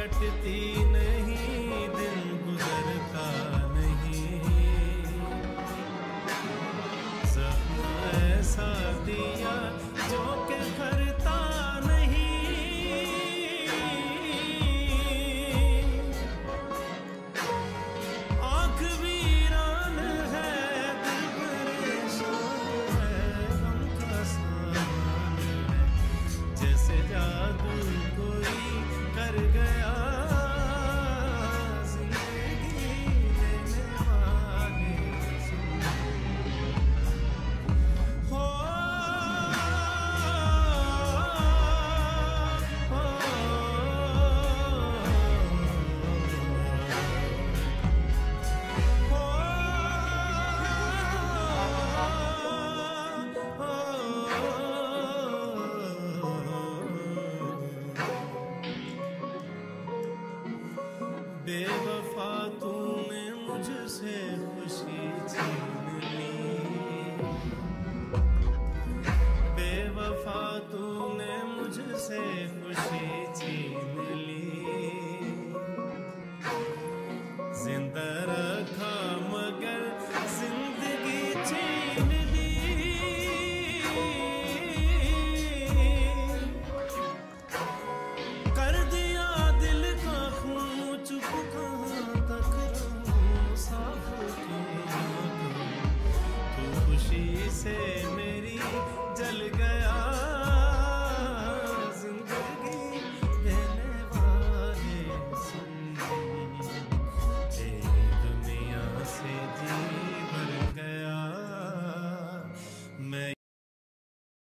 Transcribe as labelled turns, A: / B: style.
A: कटती नहीं दिल गुजरता नहीं। सब ऐसा दिया